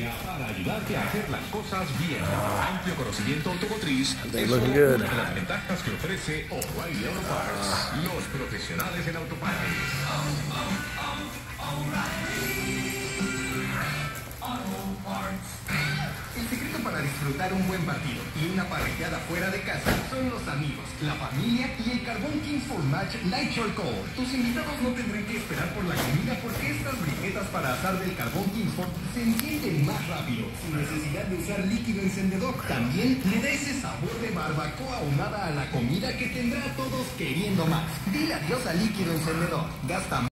para ayudarte a hacer las cosas bien. Amplio conocimiento automotriz es una de las ventajas que ofrece O'Reilly Auto Parts. Los profesionales en autopartes. Para disfrutar un buen partido y una parrillada fuera de casa son los amigos, la familia y el Carbón Kings for Match Light Charcoal. Tus invitados no tendrán que esperar por la comida porque estas briquetas para asar del Carbón Kingsford se encienden más rápido, sin necesidad de usar líquido encendedor. También le da ese sabor de barbacoa ahumada a la comida que tendrá a todos queriendo más. Dile adiós al líquido encendedor. Gasta